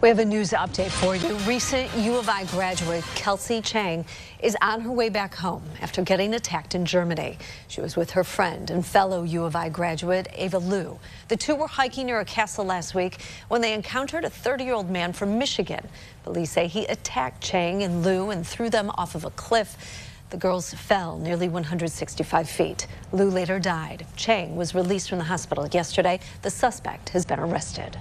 We have a news update for you. Recent U of I graduate Kelsey Chang is on her way back home after getting attacked in Germany. She was with her friend and fellow U of I graduate Eva Liu. The two were hiking near a castle last week when they encountered a 30-year-old man from Michigan. Police say he attacked Chang and Liu and threw them off of a cliff. The girls fell nearly 165 feet. Liu later died. Chang was released from the hospital yesterday. The suspect has been arrested.